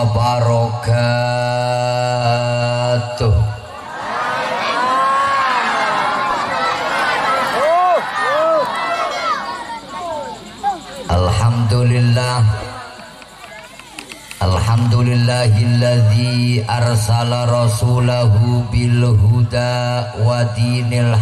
wabarakatuh. Alhamdulillah. Alhamdulillahilladzi arsala rasulahu bil huda wa dinil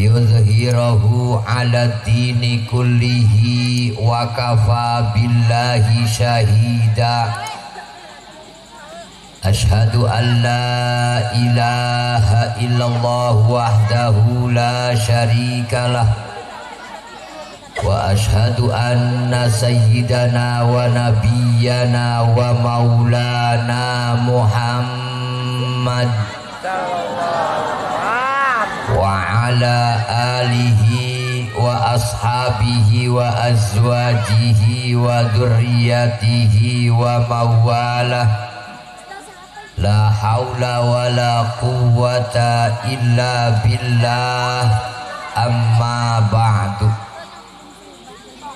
liyuzhirahu ala dini kullihi wa kafa billahi syahida Ashhadu an la ilaha illallah wahdahu la syarikalah wa ashhadu anna sayyidana wa nabiyyana wa maulana Muhammad وعلى آله وأصحابه وأزواجه وذريته ومواله. لا حول ولا قوة إلا بالله. أما بعد.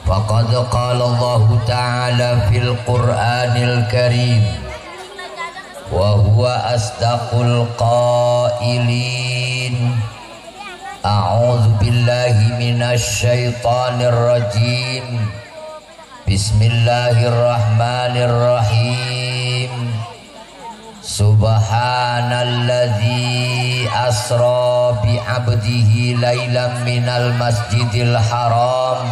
فقد قال الله تعالى في القرآن الكريم وهو أصدق القائلين. أعوذ بالله من الشيطان الرجيم. بسم الله الرحمن الرحيم. سبحان الذي أسرى بعبده ليلا من المسجد الحرام.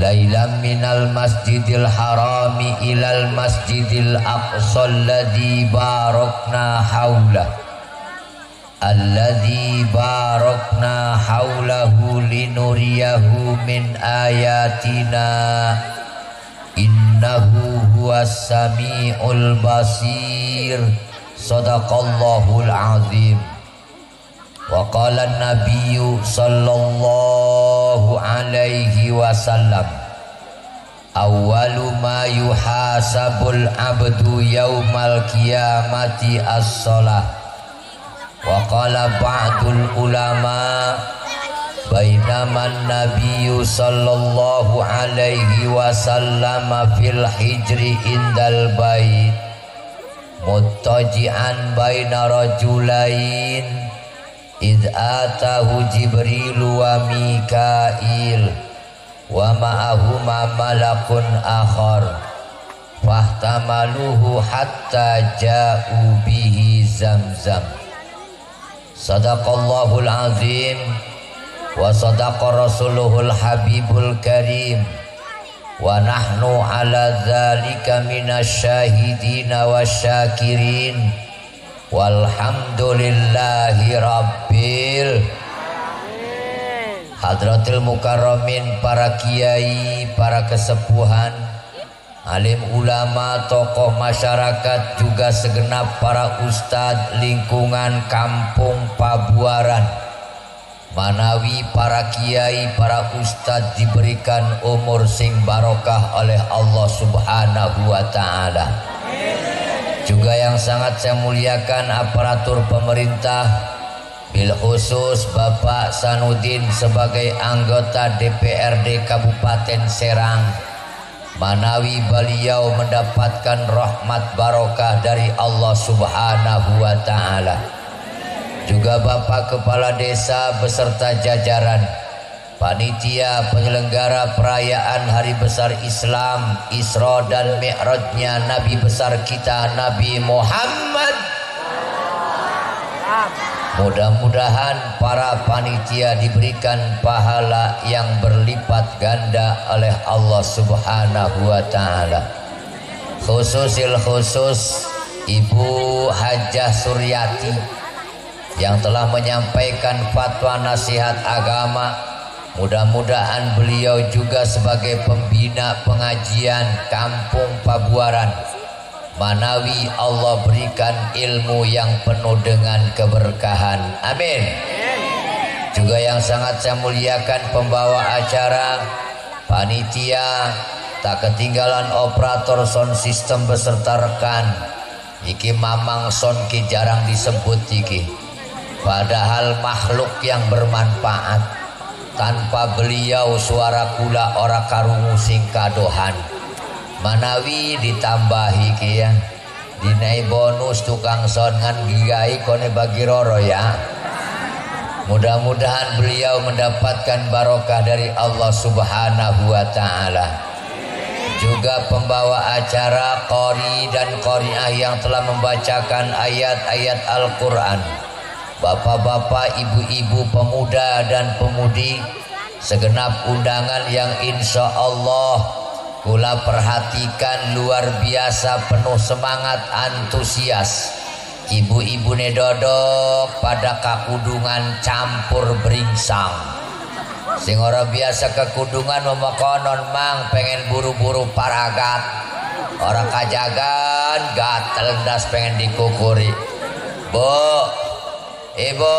ليلا من المسجد الحرام إلى المسجد الأقصى الذي باركنا حوله. alladzi barakna haulahu linuriyahu min ayatina innahu huwas samiul basir sadaqallahul azim wa qala nabiyyu sallallahu alaihi wasallam awwalu ma yuhasabul abdu yaumal kiamati as-salah وقال بعض العلماء بينما النبي صلى الله عليه وسلم في الحجر عند البيت مضطجعا بين رجلين إذ آتاه جبريل وميكائيل ومعهما ملك آخر فاحتملوه حتى جاءوا به زمزم. صدق الله العظيم وصدق رسوله الحبيب الكريم ونحن على ذلك من الشاهدين والشاكرين والحمد لله رب العالمين حضرات المكرمين para kiai para kesepuhan alim ulama, tokoh masyarakat, juga segenap para ustadz lingkungan kampung Pabuaran. Manawi para kiai, para ustadz diberikan umur sing barokah oleh Allah subhanahu wa ta'ala. Juga yang sangat saya muliakan aparatur pemerintah, bil khusus Bapak Sanudin sebagai anggota DPRD Kabupaten Serang, Manawi beliau mendapatkan rahmat barokah dari Allah subhanahu wa ta'ala. Juga Bapak Kepala Desa beserta jajaran Panitia penyelenggara perayaan Hari Besar Islam Isra dan Mi'rajnya Nabi besar kita Nabi Muhammad Mudah-mudahan para panitia diberikan pahala yang berlipat ganda oleh Allah Subhanahu wa taala. Khususil khusus Ibu Hajah Suryati yang telah menyampaikan fatwa nasihat agama. Mudah-mudahan beliau juga sebagai pembina pengajian Kampung Pabuaran Manawi Allah berikan ilmu yang penuh dengan keberkahan. Amin. Juga yang sangat saya muliakan pembawa acara, panitia, tak ketinggalan operator sound system beserta rekan. Iki mamang son ki jarang disebut iki. Padahal makhluk yang bermanfaat. Tanpa beliau suara kula ora karungu sing kadohan manawi ditambahi kia dinai bonus tukang son ngan gigai kone bagi roro ya. Mudah-mudahan beliau mendapatkan barokah dari Allah subhanahu wa ta'ala. Juga pembawa acara Qori dan Qoriah yang telah membacakan ayat-ayat Al-Quran. Bapak-bapak, ibu-ibu, pemuda dan pemudi Segenap undangan yang insya Allah Kula perhatikan luar biasa penuh semangat antusias. Ibu-ibu nedodok pada kakudungan campur beringsang. Sing ora biasa kekudungan memekonon mang pengen buru-buru paragat. Orang kajagan gatel das pengen dikukuri. Bu ibu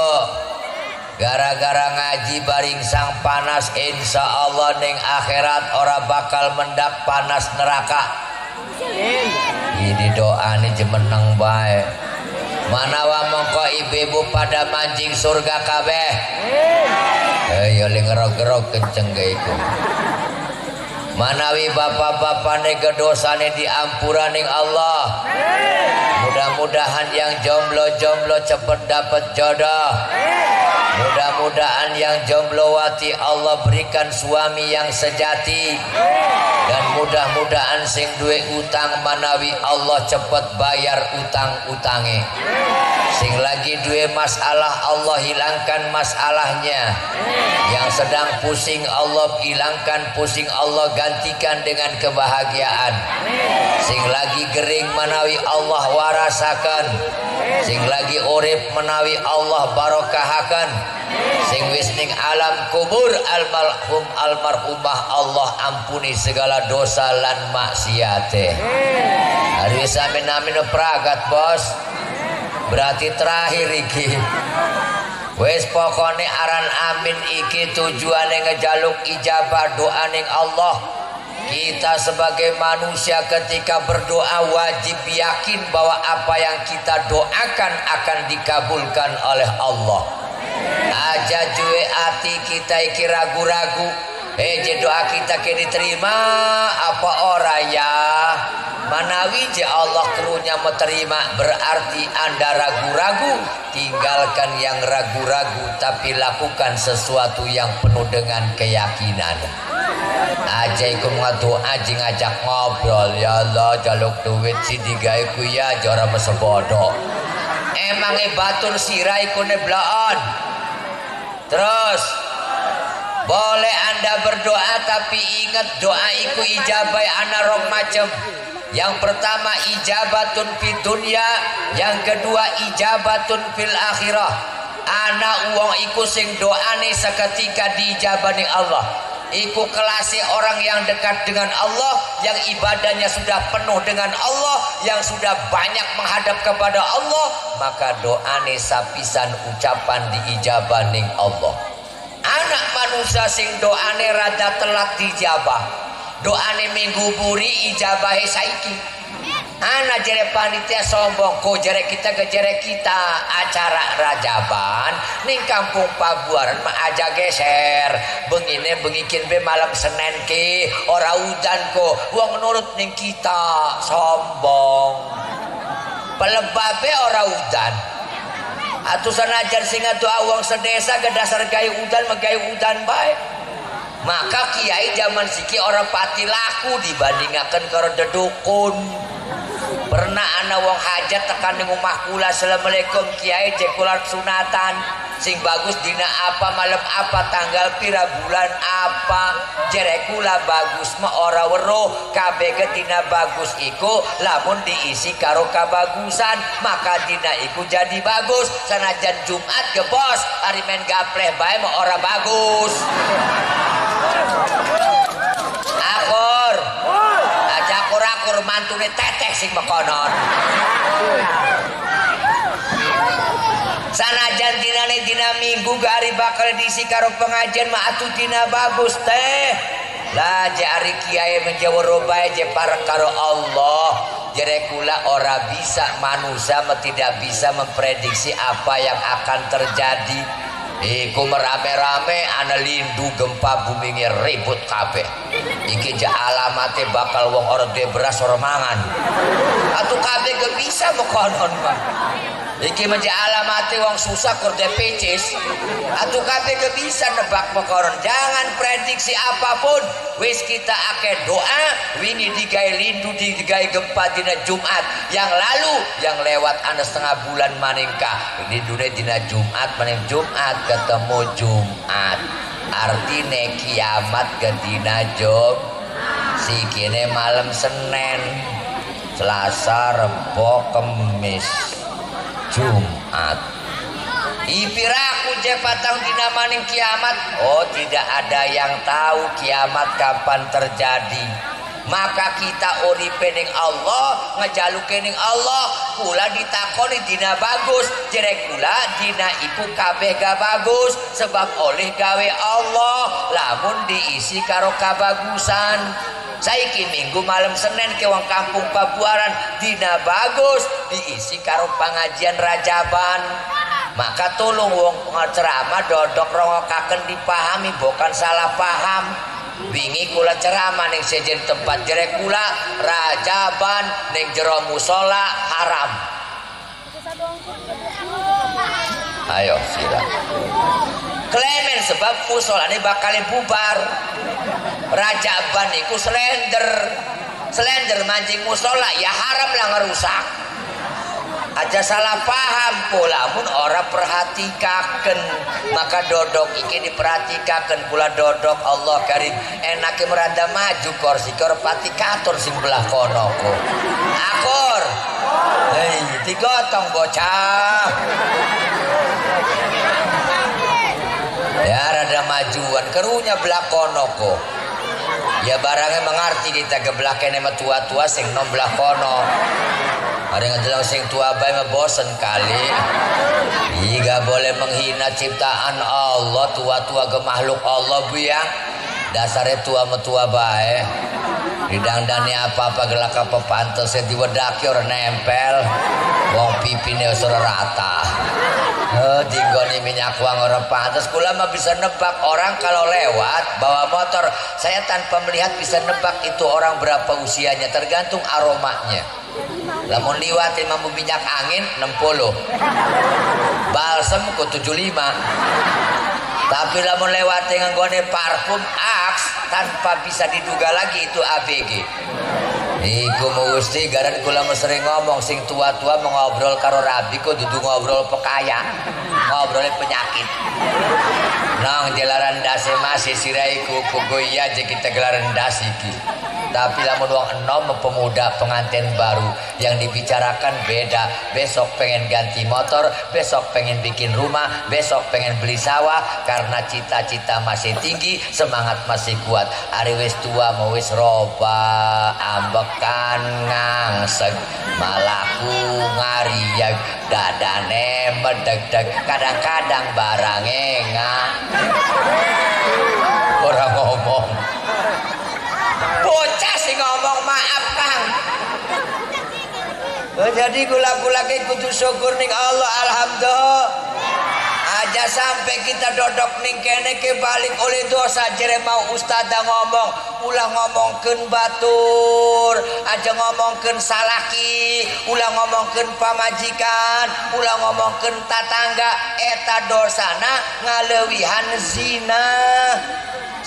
gara-gara ngaji baring sang panas insya Allah ning akhirat ora bakal mendak panas neraka. Ini doa ini jemeneng baik manawa mongko ibu-ibu pada mancing surga kabeh. Ayo eh, ngerok-ngerok kenceng gaiku manawi bapak-bapak ne gedosane diampuran Allah. Mudah-mudahan yang jomblo-jomblo cepet dapat jodoh. Mudah-mudahan yang jomblo wati Allah berikan suami yang sejati. Dan mudah-mudahan sing duwe utang manawi Allah cepet bayar utang-utange. Sing lagi duwe masalah Allah hilangkan masalahnya. Yang sedang pusing Allah hilangkan pusing Allah gantikan dengan kebahagiaan. Sing lagi gering manawi Allah warasakan. Sing lagi urip menawi Allah barokahakan sing wis ning alam kubur almarhum almarhumah Allah ampuni segala dosa lan maksiate. Hari amin amin pragat bos. Berarti terakhir iki wes pokoknya aran amin iki tujuane ngejaluk ijabah doa ning Allah kita sebagai manusia ketika berdoa wajib yakin bahwa apa yang kita doakan akan dikabulkan oleh Allah. Aja jue hati kita iki ragu-ragu. Eh doa kita ke diterima apa ora ya? Manawi je Allah kerunya menerima berarti anda ragu-ragu. Tinggalkan yang ragu-ragu tapi lakukan sesuatu yang penuh dengan keyakinan. Aja iku ngadu aji ngajak ngobrol. Ya Allah jaluk duit si digawe ku ya jora mesebodo emang batur sirai ku neblaon terus boleh anda berdoa tapi ingat doa iku ijabai anak rong macam yang pertama ijabatun fid dunya. Yang kedua ijabatun fil akhirah. Anak uang iku sing doane seketika dijabani Allah. Iku kelasi orang yang dekat dengan Allah Yang ibadahnya sudah penuh dengan Allah Yang sudah banyak menghadap kepada Allah Maka doa sapisan ucapan diijabah ning Allah. Anak manusia sing doane rada telat dijabah Doane minggu buri ijabah saiki. Anak jere panitia sombong ko jere kita ke jere kita. Acara rajaban ning kampung pabuaran ma aja geser. Bengine bengikin be malam senen ke ora udan ko. Wong nurut ning kita sombong. Pelebabe ora udan. Atusan ajar singa doa wong sedesa ke dasar gaya udan megaya udan baik maka kiai zaman siki orang pati laku dibandingkan karo dedukun. Pernah anak wong hajat tekan di rumah kula assalamualaikum kiai cekular sunatan. Sing bagus dina apa malam apa tanggal pira bulan apa? Jerekula bagus ma ora weruh. Kabeh dina bagus iku lamun diisi karo kabagusan maka dina iku jadi bagus. Sanajan Jumat ke bos hari main gapleh bae ma ora bagus akur. Akur mantune teteh sing mekonon. Sanajan dinane dina minggu gari bakal diisi karo pengajian mah atuh dina bagus teh. Lah jari kiai menjawab robai je parek karo Allah. Jere kula ora bisa manusia tidak bisa memprediksi apa yang akan terjadi Iku merame-rame ana lindu gempa bumi ribut kabeh. Iki ja alamate bakal wong ora beras ora mangan. Atuh kabeh gak bisa mekonon, Pak. Iki menjadi alamati wong susah kur depicis. Atuh ke bisa nebak pekoron. Jangan prediksi apa pun. Wis kita akeh doa wingi digawe lindu digawe gempa dina Jumat. Yang lalu yang lewat ana setengah bulan maningka. Lindune dina Jumat maning Jumat ketemu Jumat. Artine kiamat ke dina Jum. Sikine malam Senin. Selasa, Rebo, Kemis. Jumat. Ipiraku je patang dina maning kiamat. Oh tidak ada yang tahu kiamat kapan terjadi. Maka kita uri pening Allah ngejalu kening Allah. Pula ditakoni dina bagus. Jerek pula dina ibu kabeh gak bagus. Sebab oleh gawe Allah. Lamun diisi karo kabagusan saiki minggu malam Senin ke wong kampung Pabuaran dina bagus diisi karo pengajian rajaban maka tolong wong ceramah dodok rongokaken dipahami bukan salah paham. Wingi kula ceramah ning sejen tempat jerek kula rajaban ning jero musola haram. Ayo sila klemen sebab musola ini bakal bubar. Raja Ban iku slender. Slender mancing musola ya haram lah ngerusak. Aja salah paham pula pun orang perhatikaken maka dodok iki diperhatikakan pula dodok Allah karim. Enaknya merada maju kursi kor patikator sing belah kono akor hei digotong bocah rada majuan kerunya belah kono kok ya barangnya mengerti kita geblakan sama tua-tua sing nom belah kono ada yang ngejelang sing tua bayi mah kali. Iya boleh menghina ciptaan Allah tua-tua ke makhluk Allah bu ya. Dasarnya tua metua baik didangdani apa-apa gelak apa pantas saya diwedaki orang nempel. Wong pipine suara rata Oh, digoni minyak uang orang pantas. Kula mah bisa nebak orang kalau lewat bawa motor. Saya tanpa melihat bisa nebak itu orang berapa usianya tergantung aromanya. Lamun liwat mampu minyak angin 60 balsem ke 75 tapi lamun lewat dengan gone parfum aks tanpa bisa diduga lagi itu ABG Iku mesti garan kula sering ngomong sing tua-tua mengobrol karo rabi kok dudu ngobrol pekaya. Ngobrolnya penyakit. Nang jalaran dasi masih sirai kuku iya aja kita gelaran dasi iki. Tapi lamun wong enom pemuda pengantin baru yang dibicarakan beda. Besok pengen ganti motor, besok pengen bikin rumah, besok pengen beli sawah. Karena cita-cita masih tinggi, semangat masih kuat. Ari wis tua mau wis roba. Ambek kan ngangsek. Malaku ngariak. Dadane medeg-deg. Kadang-kadang barangnya ngang Oh, jadi gula-gula kudu syukur ning Allah Alhamdulillah. Aja sampai kita dodok ning kene ke balik oleh dosa jere mau ustada ngomong ulah ngomongkeun batur aja ngomongkeun salaki ulah ngomongkeun pamajikan ulah ngomongkeun tatangga eta dosana ngalewihan zina.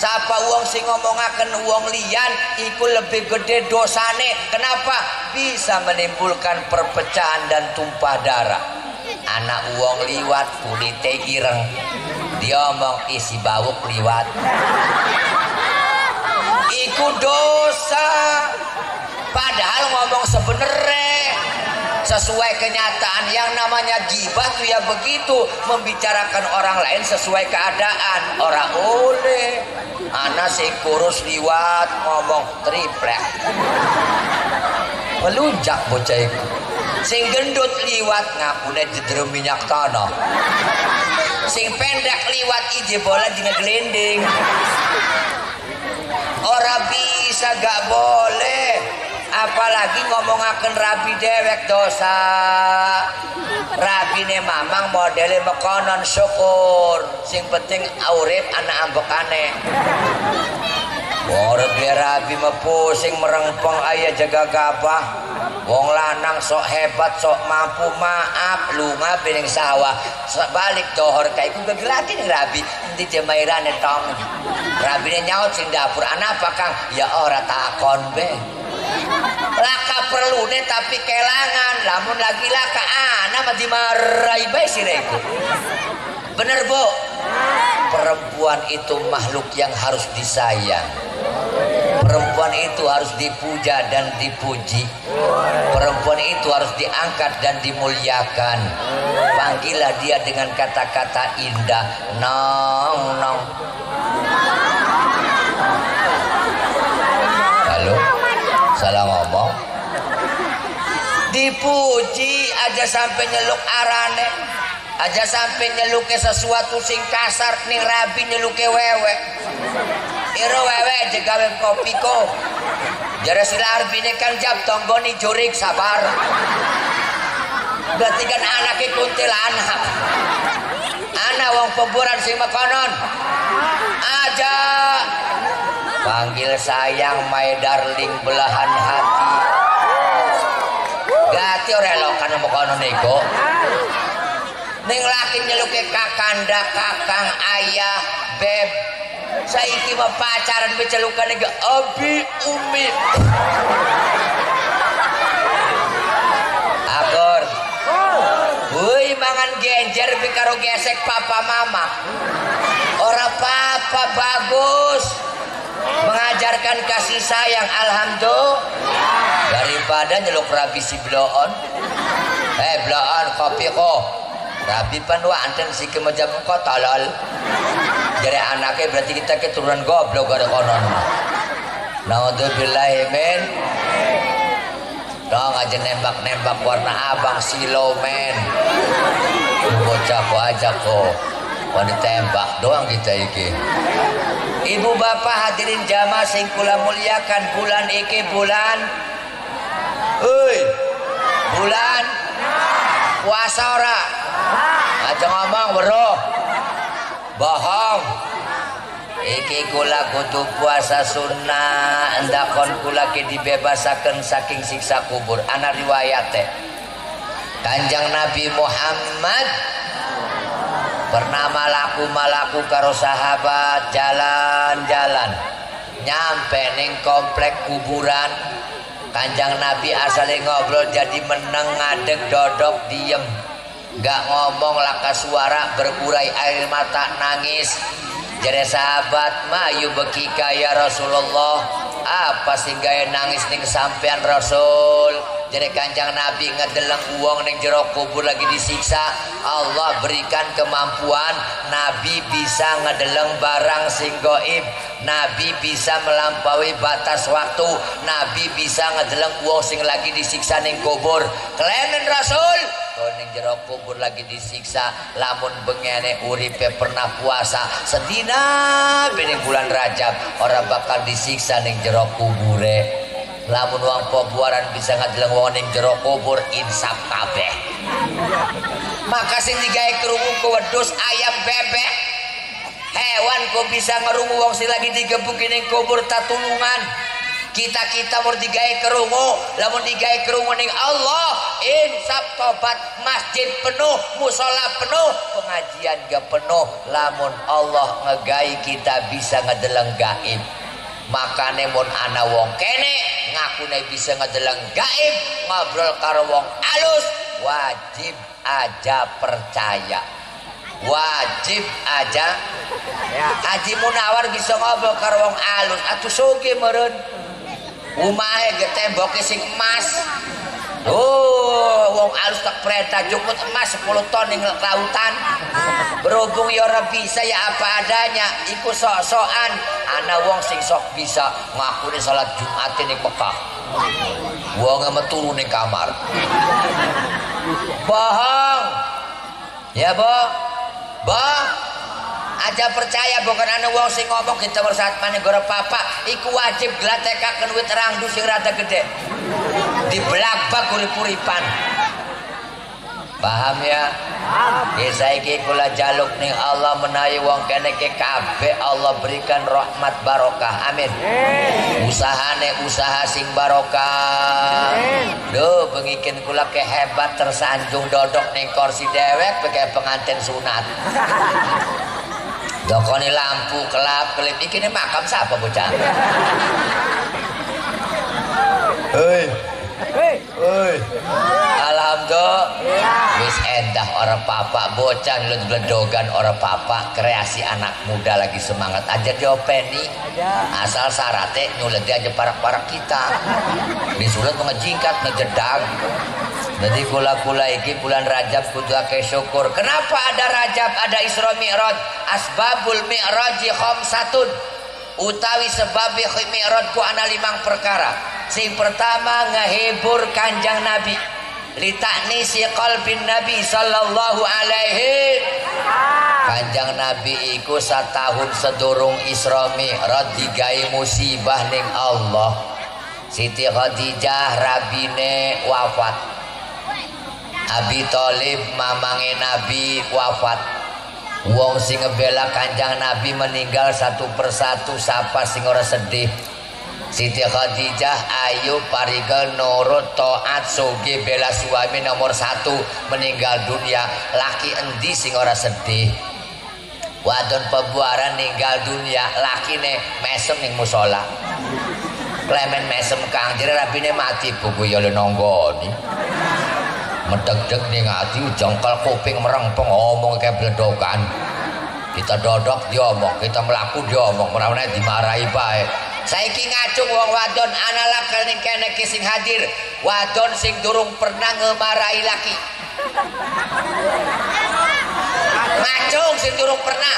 Siapa uang sing ngomongaken uang lian iku lebih gede dosane. Kenapa? Bisa menimbulkan perpecahan dan tumpah darah. Anak uang liwat kulite ireng. Dia omong isi bawuk liwat. Iku dosa. Padahal ngomong sebenernya sesuai kenyataan. Yang namanya gibah tuh ya begitu. Membicarakan orang lain sesuai keadaan. Orang oleh anak si kurus liwat ngomong triplek. Melunjak bocah itu. Sing gendut liwat ngapune jederem minyak tanah sing pendek liwat ije bola dina gelending ora bisa gak boleh apalagi ngomongaken rabi dewek dosa. Rabine mamang modele mekonon syukur. Sing penting urip anak ambekane Orang dia rabi mah pusing merengpong ayah jaga gabah. Wong lanang sok hebat sok mampu maaf lunga bening sawah. Sebalik dohor kayak ku gegelati nih rabi di jemairane tong. Rabi nyaut sing dapur anak apa kang? Ya ora takon be laka perlu nih tapi kelangan. Lamun lagi laka anak mah dimarahi bae sih bener bu perempuan itu makhluk yang harus disayang. Perempuan itu harus dipuja dan dipuji. Perempuan itu harus diangkat dan dimuliakan. Panggillah dia dengan kata-kata indah. Nong nong salah ngomong dipuji aja sampai nyeluk arane. Aja sampai nyeluke sesuatu sing kasar nih rabi nyeluke wewe. Iro wewe jegawe kopi ko. Jare sila arbine kan jam tonggoni jurik sabar. Berarti kan anaknya kuntil anak. Anak wong pemburan sing makonon aja panggil sayang my darling belahan hati. Gati orelokan makonon nego. Ning laki nyeluke kakanda kakang ayah beb. Saiki mah pacaran becelukan ke abi umi. Akur woi mangan genjer karo gesek papa mama. Ora papa bagus mengajarkan kasih sayang alhamdulillah daripada nyeluk rabi si bloon eh bloon kopi kok Rabi panwa anten si kemajam kau talal. Jadi anaknya berarti kita keturunan goblok ada konon. Naudzubillahi min. Dong aja nembak-nembak warna abang silo men. Bocah ko aja ko. Wanita tembak doang kita iki. Ibu bapak hadirin jamaah sing kula muliakan bulan iki bulan. Hei. Bulan puasa ora? Aja ngomong weruh. Bohong. Iki kula kudu puasa sunnah endakon kula ke dibebasaken saking siksa kubur. Ana riwayate. Kanjang Nabi Muhammad pernah malaku-malaku karo sahabat jalan-jalan. Nyampe ning komplek kuburan. Kanjang Nabi asalnya ngobrol jadi meneng ngadeg dodok diem. Gak ngomong laka suara berurai air mata nangis jadi sahabat mayu beki kaya Rasulullah. Apa sih gaya nangis nih kesampean Rasul? Jadi kanjang Nabi ngedeleng uang neng jero kubur lagi disiksa. Allah berikan kemampuan. Nabi bisa ngedeleng barang sing goib. Nabi bisa melampaui batas waktu. Nabi bisa ngedeleng uang sing lagi disiksa neng kubur. Klemen Rasul ning jero kubur lagi disiksa lamun bengene uripe pernah puasa sedina bening bulan Rajab orang bakal disiksa ning jero kubure lamun wong pobuaran bisa ngadeleng wong ning jero kubur insaf kabeh. Maka sing digawe kerungu ku wedhus ayam bebek hewan kok bisa ngerungu wong sing lagi digebukin ning kubur tatulungan kita kita mau digawe kerungu lamun digawe kerungu ning Allah. Insaf tobat masjid penuh musola penuh pengajian gak penuh lamun Allah ngegai kita bisa ngedeleng gaib makane mun ana wong kene ngaku bisa ngedeleng gaib ngobrol karo wong alus wajib aja percaya. Wajib aja. Haji Munawar bisa ngobrol karo wong alus. Atuh soge meren Umahe ge temboke sing emas. Oh, wong alus tak perintah jemput emas 10 ton ning lautan. Berhubung ya ora bisa ya apa adanya, iku sok-sokan ana wong sing sok bisa ngakune salat Jumat ning Mekah. Wong metu ning kamar. Bohong. Ya, Bo. Bohong aja percaya bukan anu wong sing ngomong kita bersat mana gore papa iku wajib glatekaken wit rangdu sing rada gede di belakang urip-uripan paham ya Ya saiki kula jaluk ning Allah menawi wong kene ke kabeh Allah berikan rahmat barokah. Amin. Usahane usaha sing barokah. Duh bengikin kula ke hebat tersanjung dodok ning kursi dewek pakai pengantin sunat. Dokoni lampu kelap kelip iki makam siapa bocah? Hei. Hei. Hei. Alhamdulillah. Wis endah orang papa bocah ngeledok-ledogan orang papa kreasi anak muda lagi semangat aja diopeni. Asal syaratnya nyulet aja parak-parak kita. Disulut mengejingkat ngejedag. Jadi kula-kula iki bulan Rajab kudu akeh syukur. Kenapa ada Rajab, ada Isra Mi'raj? Asbabul Mi'raji khamsatun. Utawi sebab Mi'raj ku ana limang perkara. Sing pertama ngehibur kanjang Nabi litaknisi qalbin Nabi sallallahu alaihi Kanjang Nabi iku satahun sedurung Isra Mi'raj digawe musibah ning Allah. Siti Khadijah rabine wafat. Abi Thalib mamange Nabi wafat. Wong sing ngebela Kanjang Nabi meninggal satu persatu sapa sing ora sedih. Siti Khadijah ayu pariga nurut taat sugi bela suami nomor satu meninggal dunia. Laki endi sing ora sedih? Wadon pebuaran meninggal dunia. Laki ne mesem ning musola. Klemen mesem kang jadi rabine mati buku ya nonggoni medeg-deg ning ati jongkal kuping merengpeng ngomong kayak bledokan. Kita dodok dia omong. Kita melaku dia omong. Merawat dimarahi baik saiki ngacung wong wadon analak ning kene sing hadir. Wadon sing durung pernah ngemarai laki. Ngacung sing durung pernah.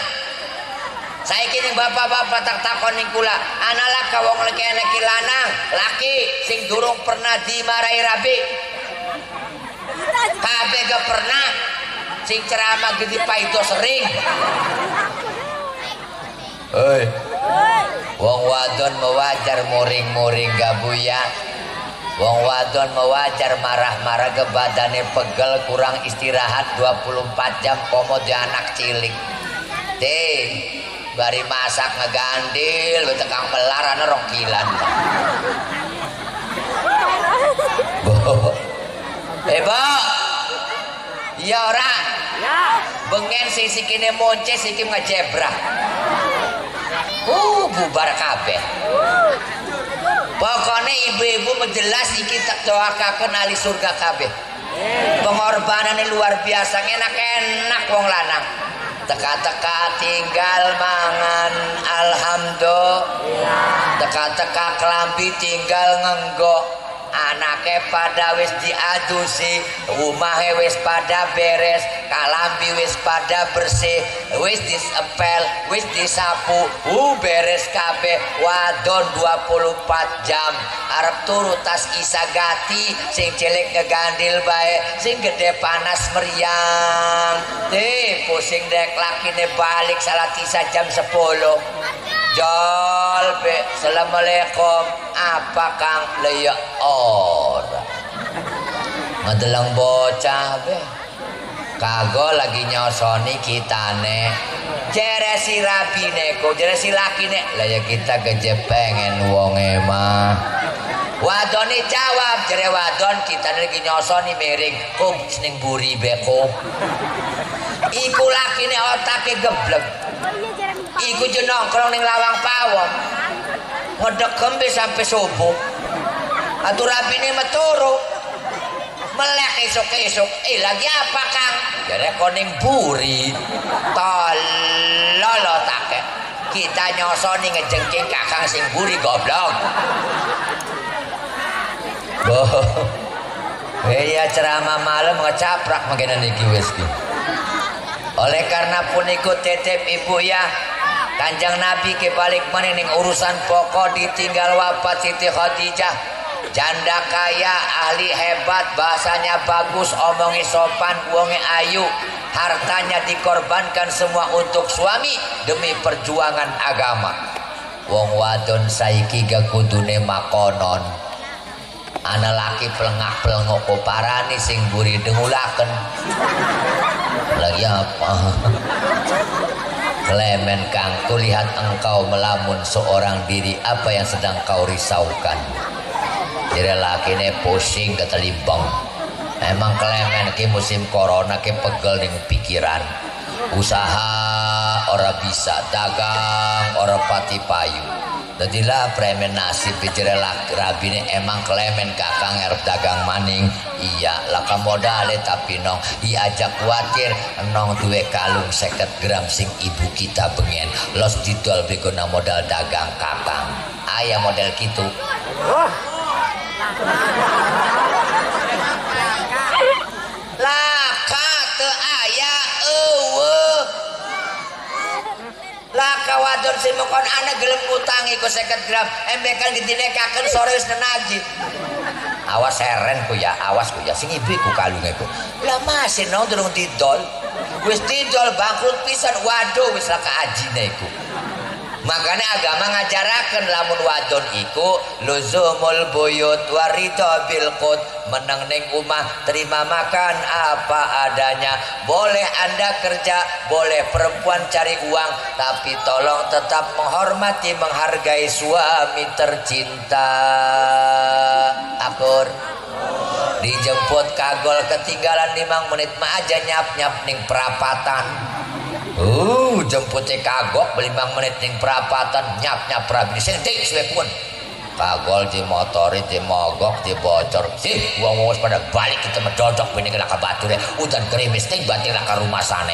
Saiki ning bapak-bapak tak takon ning kula analak wong kene lanang? Laki sing durung pernah dimarahi rabi kabeh gak pernah sing ceramah gede paido sering Hei. Wong wadon mewajar muring-muring gabuya. Wong wadon mewajar marah-marah ke badannya pegel kurang istirahat 24 jam komo di anak cilik. Teh, bari masak ngegandil, tekang pelar ana rong kilan. Eh, Iya ora? Ya. Bengen sing sikine monce sikim ngejebra. Uh, bubar kabeh. Pokoknya ibu-ibu menjelas iki tak doakaken ahli surga kabeh. Pengorbanan luar biasa enak-enak wong lanang. Teka-teka tinggal mangan alhamdulillah. Teka-teka kelambi tinggal ngenggok anake pada wis diadusi rumahe wis pada beres kalambi wis pada bersih wis disepel wis disapu uh beres kabeh wadon 24 jam. Arep turu tas isagati sing cilik ngegandil bae sing gede panas meriang. Deh pusing dek lakine balik salah tisa jam 10 Jol be Assalamualaikum apa kang? Leya ora. Ngadelang bocah be. Kago lagi nyosoni kitane. Jere si rabine ko jere si lakine. Lah ya kita kejepengen wong emah Wadoni jawab jere wadon kita lagi nyosoni miring Kum sening buri beko Iku lakine otake geblek. Iku je nongkrong ning lawang pawon ngedek kembe sampai subuh. Atur rapine meturu. Melek esok-esok. Eh lagi apa kang? Jadi koning buri. Tololo take. Kita nyosoni ngejengking kakang sing buri goblok. Boh Iya ceramah malam ngecaprak mungkinan iki wis oleh karena pun ikut tetep ibu ya Kanjang Nabi kebalik mening urusan pokok ditinggal wafat Siti Khadijah. Janda kaya ahli hebat bahasanya bagus omongi sopan uangnya ayu. Hartanya dikorbankan semua untuk suami demi perjuangan agama. Wong wadon saiki gak kudune makonon. Anak laki pelengak pelengok parani sing buri dengulaken. Lagi apa Klemen kang kulihat engkau melamun seorang diri apa yang sedang kau risaukan? Jadi laki ini pusing ketelimbang emang klemen ke musim corona ke pegel dengan pikiran. Usaha ora bisa dagang ora pati payu Dadilah premen nasib bijerelak rabine emang klemen kakang arep dagang maning. Iya laka modale tapi nong diajak khawatir nong duwe kalung seket gram sing ibu kita pengen. Los didol begona modal dagang kakang. Ayah model gitu laka te ayah laka wadon sing mokon anak gelem ngutangi ku 50 gram. Embekan ditinekaken sore wis nenagi awas seren ku ya. Awas ku ya. Sing ibu ku kalunge ku. Lah masih no durung didol. Wis didol bangkrut pisan. Waduh wis laka ajine iku makanya agama ngajarakan lamun wadon iku luzumul buyut warito bilkut meneng neng umah terima makan apa adanya. Boleh anda kerja boleh perempuan cari uang tapi tolong tetap menghormati menghargai suami tercinta. Akur. Dijemput kagol ketinggalan limang menit mah aja nyap nyap ning perapatan Uh, jemputnya kagok belimang menit yang perapatan nyap nyap prabi sini ting suwe pun kagol di motori di mogok di bocor. Sih uang uang pada balik kita mendodok ini kena ke batu deh udan gerimis ting banting ke rumah sana.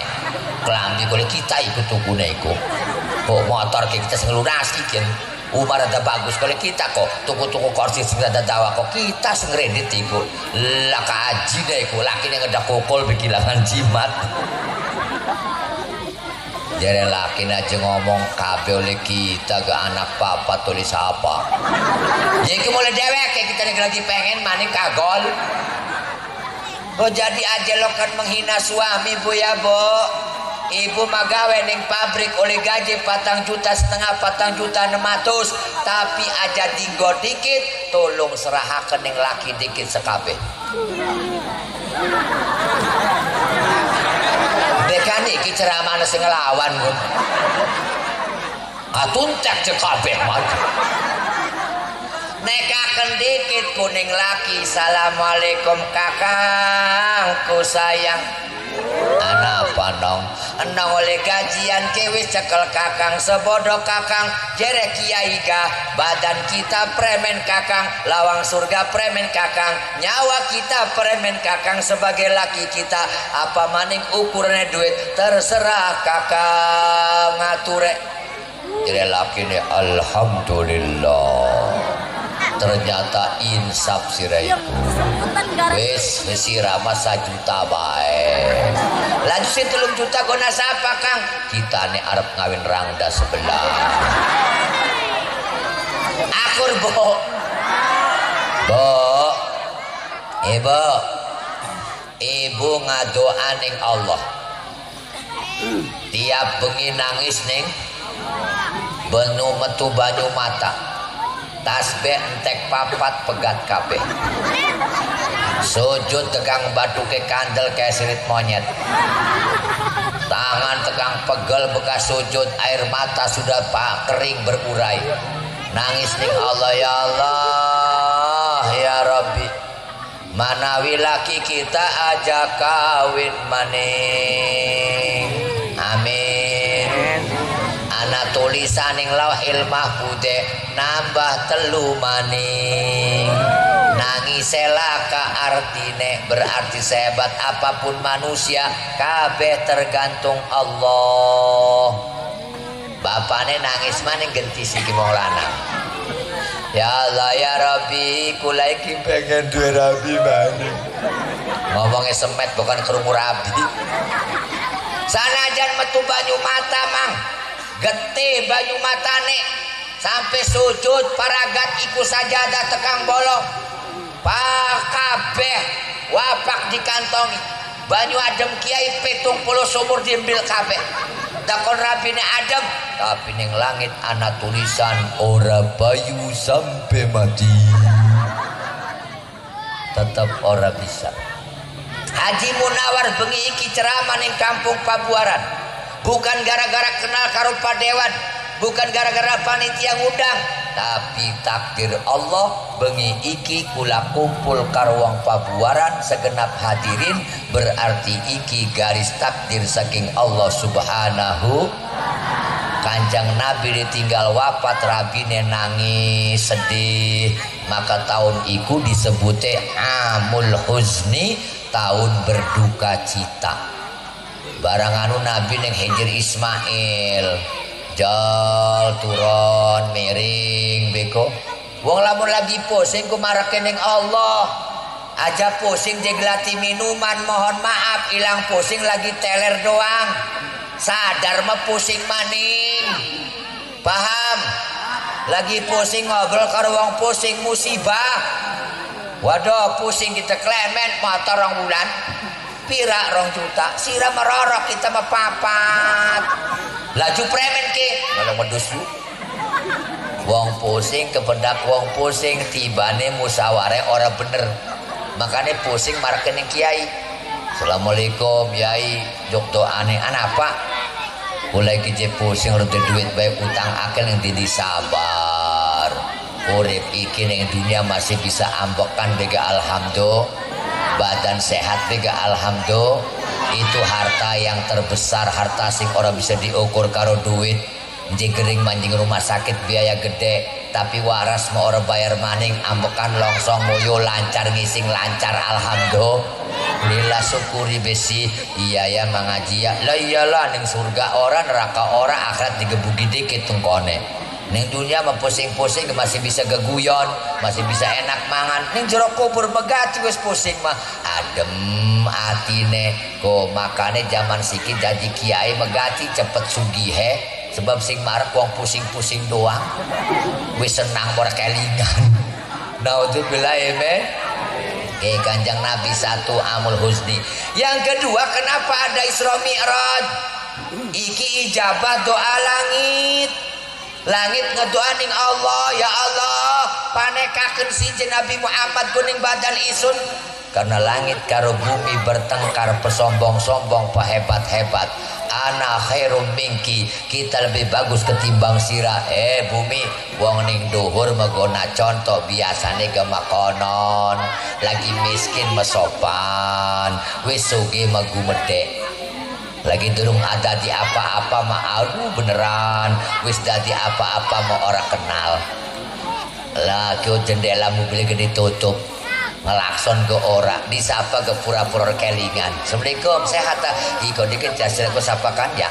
Kelambi boleh kita ikut tunggu neko kok motor kita sengelunasi kan Umar ada bagus kalau kita kok. Tuku-tuku kursi sing ada dawa kok. Kita sing redit iku. Laka aji deh iku laki yang ada kokol bekilangan jimat jadi laki aja ngomong kabe oleh kita ke anak papa tulis apa? Jadi mulai dewek kayak kita lagi pengen maning kagol. Oh jadi aja lo kan menghina suami bu ya bu. Ibu magawe ning pabrik oleh gaji patang juta setengah patang juta nematus tapi aja tinggal dikit tolong serahkan ning laki dikit sekabe iki ceramah sing nglawan kok. Atuntek cek kabeh. Nekaken dikit kuning laki. Assalamualaikum kakangku sayang. Apa nong? Nong oleh gajian kewis cekel kakang. Sebodoh kakang. Jere kiai ga badan kita premen kakang. Lawang surga premen kakang. Nyawa kita premen kakang. Sebagai laki kita apa maning ukurannya duit? Terserah kakang. Ngature jadi laki ini alhamdulillah ternyata insaf sirai wis wis sirama juta bae lanjut sih telung juta gona siapa kang? Kita nih arep ngawin rangda sebelah. Akur bo. Bo. Ibu ibu ngadoa ning Allah. Tiap bengi nangis ning benu metu banyu mata tasbih entek papat pegat kabeh. Sujud tegang batu ke kandel kayak sirit monyet. Tangan tegang pegel bekas sujud air mata sudah pak kering berurai. Nangis ning Allah ya Allah ya Rabbi manawi laki kita aja kawin maning? Amin tulisan yang lauhil mahfude nambah telu maning. Nangis selaka artine berarti sebat apa pun manusia kabeh tergantung Allah. Bapaknya nangis maning genti si maulana. Ya Allah ya Rabbi kulai ki pengen dua Rabbi maning. Ngomongnya semet bukan kerungu Rabbi. Sanajan metu banyu mata mang gete banyu matane sampai sujud paragat iku sajadah tekang bolong pak kabeh wapak dikantongi. Banyu adem kiai petung puluh sumur diambil kabeh. Dakon rabine adem tapi ning langit anak tulisan ora bayu sampai mati. Tetap ora bisa. Haji Munawar bengi iki ceramah ning kampung Pabuaran bukan gara-gara kenal karo Padewan bukan gara-gara panitia ngundang tapi takdir Allah bengi iki kula kumpul karwang pabuaran segenap hadirin berarti iki garis takdir saking Allah subhanahu. Kanjang Nabi ditinggal wafat rabine nangis sedih. Maka tahun iku disebute amul huzni tahun berduka cita barang anu Nabi neng hijir Ismail. Jal turun miring beko. Wong lamun lagi pusing ku kening Allah. Aja pusing jeglati minuman mohon maaf. Hilang pusing lagi teler doang. Sadar mah pusing maning. Paham? Lagi pusing ngobrol karo wong pusing musibah. Waduh pusing kita klemen motor rong bulan pira rong juta? Sira merorok kita mah papat. Laju premen ke? Malah medus lu wong pusing kependak wong pusing tibane musaware orang bener. Makanya pusing marketing kiai. Assalamualaikum Yai. Jok doane anak apa? Mulai kece pusing udah duit baik utang akal yang tidak sabar. Urip iki yang dunia masih bisa ambekan bega alhamdulillah badan sehat bega alhamdulillah. Itu harta yang terbesar harta sing orang bisa diukur karo duit. Jegering manjing rumah sakit biaya gede. Tapi waras mau orang bayar maning ambekan longsong moyo lancar ngising lancar alhamdulillah. Syukuri besi iya ya mengaji ya lah iyalah neng surga orang neraka orang akhirat digebuki dikit tungkone neng dunia mah pusing-pusing masih bisa geguyon masih bisa enak mangan neng jeruk kubur megati wes pusing mah adem atine ko makane zaman sikit jadi kiai megati cepet sugihe sebab sing marek wong pusing-pusing doang wis senang ora kelingan naudzubillah amen Eh kanjang Nabi satu amul husni. Yang kedua kenapa ada Isra Mi'raj? Iki ijabah doa langit. Langit ngedoaning Allah, ya Allah, panekakeun si Nabi Muhammad kuning badan isun. Karena langit karo bumi bertengkar pesombong-sombong pehebat-hebat. Ana khairum mingki kita lebih bagus ketimbang sirah. Eh bumi wong ning duhur megona contoh biasane gemakonon lagi miskin mesopan wis suge magumedek lagi durung ada di apa-apa mah aduh beneran. Wis dadi apa-apa mau orang kenal. Lah kau jendela mobil gede tutup. Ngelakson ke ora disapa ke pura-pura kelingan. Assalamualaikum sehat tak iko dikit jasir aku sapa kan ya?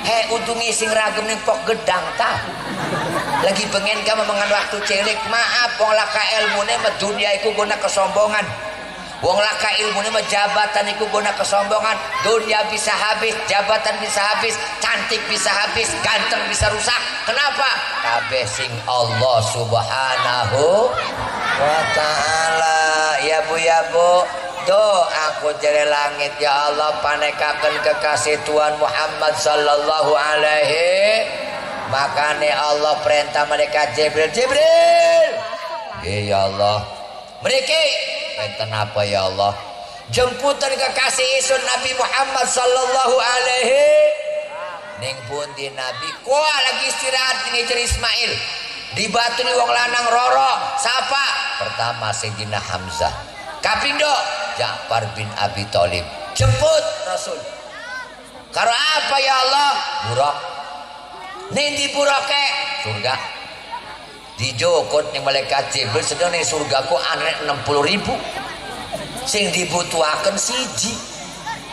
He untungi sing ragam ning pok gedang ta? Lagi pengen kamu mengan waktu cilik. Maaf wong laka ilmune mah dunia iku guna kesombongan wong laka ilmune mah jabatan iku guna kesombongan. Dunia bisa habis jabatan bisa habis cantik bisa habis ganteng bisa rusak. Kenapa? Kabeh sing Allah subhanahu wa ta'ala. Ya bu ya bu Tuh aku jere langit ya Allah panekakan kekasih Tuhan Muhammad sallallahu alaihi. Makanya Allah perintah mereka Jibril. Jibril! Ya Allah. Mereka perintah apa ya Allah. Jemputan kekasih isun Nabi Muhammad sallallahu alaihi. Ning pundi Nabi? Kuah lagi istirahat ini jadi Ismail. Di batu ni wong lanang roro. Siapa? Pertama Sayyidina Hamzah. Kapindo? Ja'far bin Abi Thalib. Jemput Rasul. Karo apa ya Allah? Buruk. Nindi buroke surga dijokot nih malaikat Jibril sedang nih surgaku aneh 60 ribu. Sing dibutuhakan siji.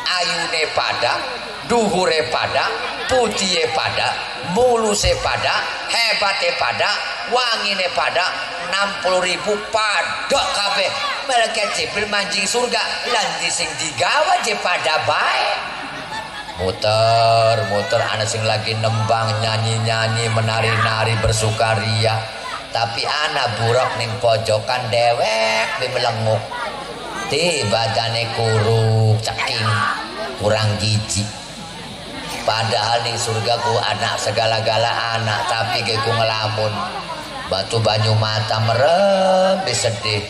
Ayune pada duhure pada putih pada muluse pada hebate pada wangine pada 60 ribu pada kabeh. Malaikat Jibril mancing surga lan sing digawa je pada baik muter muter anak sing lagi nembang nyanyi nyanyi menari nari bersukaria tapi anak buruk ning pojokan dewek bimelenguk di badane kuruk ceking kurang gizi padahal ning surga ku anak segala-gala anak tapi ke ku ngelamun. Batu banyu mata merem sedih.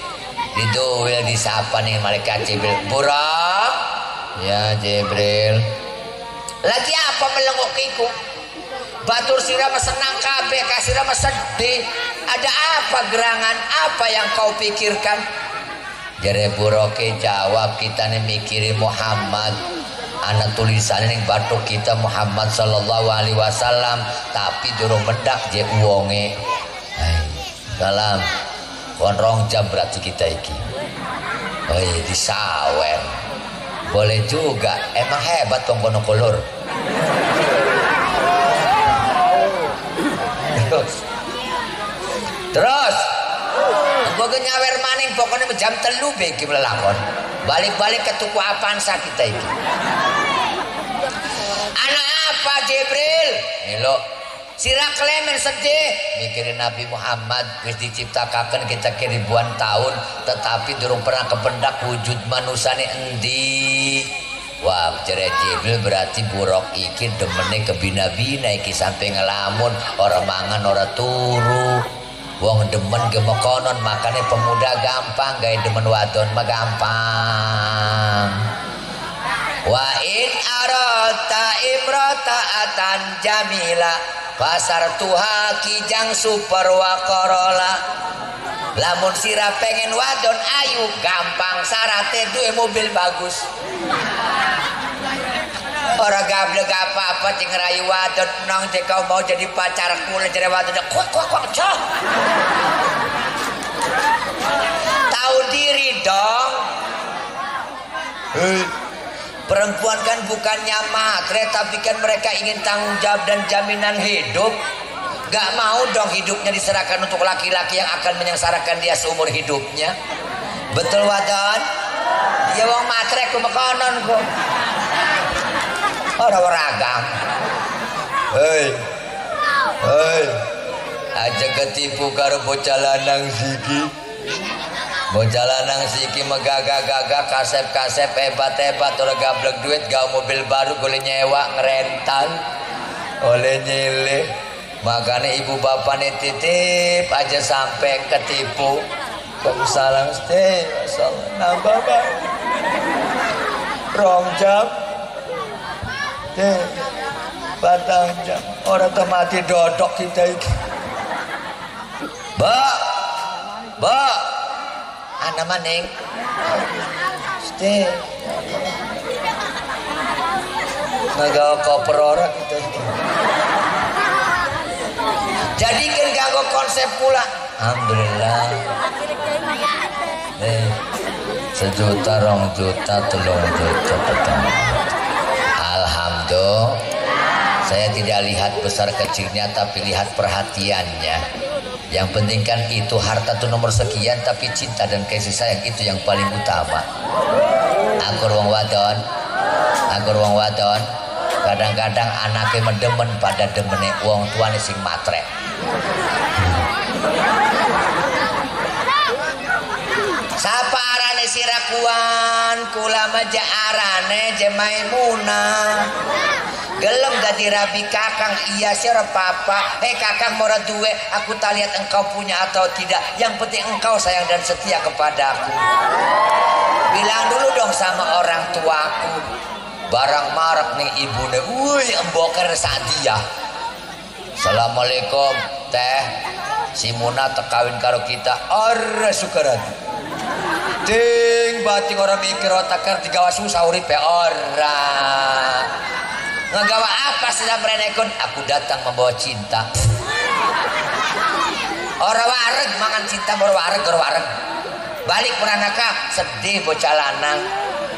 Diduil disapa nih malaikat Jibril. Buruk? Ya Jibril. Lagi apa melengokiku batur sirama senang kabeh kasirama sedih. Ada apa gerangan? Apa yang kau pikirkan? Jare buroke jawab kita nih mikirin Muhammad. Anak tulisan yang batuk kita Muhammad Sallallahu Alaihi Wasallam. Tapi durung mendak je uonge dalam konrong jam berarti kita iki. Oh disawer. Boleh juga. Emang hebat tongkono kolor terus. Terus. Gue nyawer maning pokoknya jam telu beki melakon balik-balik ke tuku apaan kita ini anak apa Jibril? Nilo Sirah klemen sedih. Mikirin Nabi Muhammad wis diciptakan kita ke ribuan tahun tetapi durung pernah kependak wujud manusia endi Wah, jere Jibril berarti buruk iki demene kebina-bina iki sampai ngelamun orang mangan orang turu. Wong demen gemokonon makanya pemuda gampang gaya demen wadon mah gampang. Wa in arata imrata atan jamila pasar tuha kijang super wakorola lamun sira pengen wadon ayu gampang sarate duwe mobil bagus. Orang gablek apa-apa cing rayu wadon nong cek kau mau jadi pacar kula jadi wadon kuak kuak kuak cah tahu diri dong. Hey. perempuan kan bukannya matre tapi kan mereka ingin tanggung jawab dan jaminan hidup Gak mau dong hidupnya diserahkan untuk laki-laki yang akan menyengsarakan dia seumur hidupnya. Betul wadon? Ya wong matre ku mekonon ku. Ora ragam. Hei. Hei. Aja ketipu karo bocah lanang siki. Bocah lanang siki megagah-gagah kasep-kasep hebat-hebat ora gablek duit gak mobil baru boleh nyewa ngerental oleh nyilih makanya ibu bapak nih titip aja sampai ketipu. Salam stay nambah bang rong jam. Deh batang jam. Orang tuh mati dodok kita iki. Ba ba anak maning. Stay nggak koper orang kita jadikan ganggu konsep pula. Alhamdulillah. Eh, sejuta rong juta telung juta petang Alhamdulillah. Saya tidak lihat besar kecilnya tapi lihat perhatiannya. Yang penting kan itu harta itu nomor sekian tapi cinta dan kasih sayang itu yang paling utama. Aku ruang wadon. Aku ruang wadon kadang-kadang anaknya mendemen pada demene uang tuane sing matre Sapa arane sirakuan? Kula maja arane Jemaimuna Gelem dadi rabi kakang. Iya sira papa. Eh kakang mora duwe. Aku tak lihat engkau punya atau tidak. Yang penting engkau sayang dan setia kepadaku. Bilang dulu dong sama orang tuaku Barang marak nih ibu nih Wih emboker dia. Assalamualaikum teh. Si Muna tekawin karo kita. Ora sukarati ting bating orang mikir otakar digawa susah uripe ora. Ngagawa apa sedang merenekon aku datang membawa cinta. Orang wareg mangan cinta baru wareg baru balik puranaka sedih bocah lanang